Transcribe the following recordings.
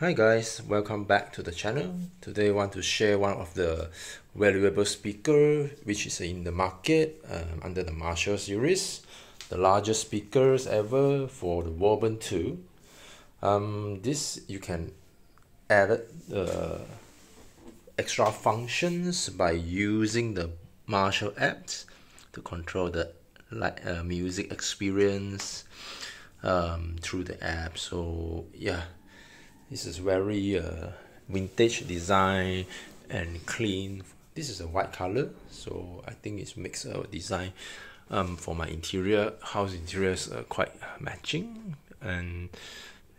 Hi guys, welcome back to the channel. Today I want to share one of the valuable speaker which is in the market um, under the Marshall series. The largest speakers ever for the Woburn 2. Um, this you can add uh, extra functions by using the Marshall apps to control the like uh, music experience um, through the app. So yeah this is very uh, vintage design and clean. This is a white color so I think it makes a design um, for my interior house interiors uh, quite matching. And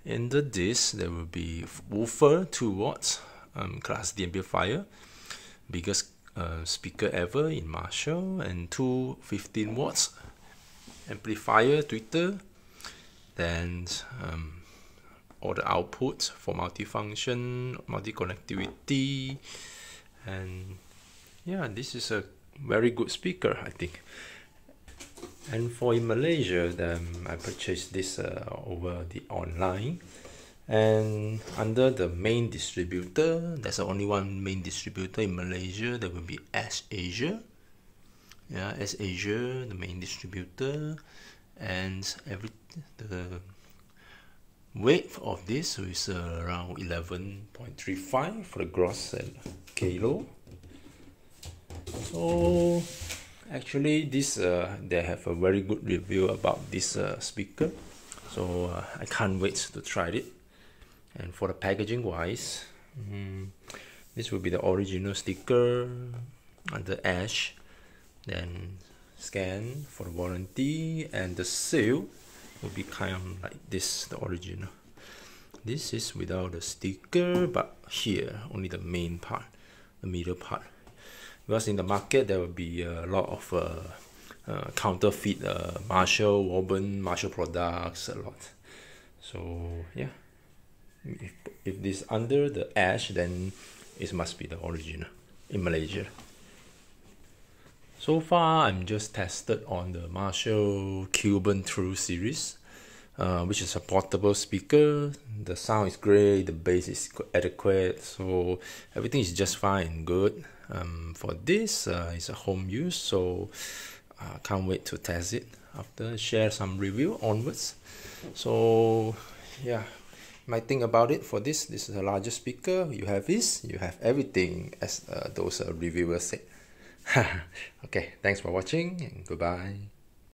under this there will be woofer 2 watts um, class D amplifier biggest uh, speaker ever in Marshall and two 15 watts amplifier tweeter then um, all the outputs for multifunction, multi-connectivity, and yeah, this is a very good speaker, I think. And for in Malaysia, then I purchased this uh, over the online, and under the main distributor, there's only one main distributor in Malaysia. That will be S Asia. Yeah, S Asia, the main distributor, and every the weight of this is around 11.35 for the gross kilo so actually this uh, they have a very good review about this uh, speaker. So uh, I can't wait to try it. And for the packaging wise um, this will be the original sticker and the ash then scan for the warranty and the seal will be kind of like this the original. This is without the sticker but here only the main part the middle part. Because in the market there will be a lot of uh, uh, counterfeit uh, Marshall Woburn Marshall products a lot. So yeah. If, if this under the ash then it must be the original in Malaysia so far, I'm just tested on the Marshall Kilburn 2 series, uh, which is a portable speaker. The sound is great, the bass is adequate, so everything is just fine, and good. Um, for this, uh, it's a home use, so I uh, can't wait to test it after share some review onwards. So yeah, my thing about it for this, this is a larger speaker. You have this, you have everything as uh, those uh, reviewers said. okay, thanks for watching and goodbye.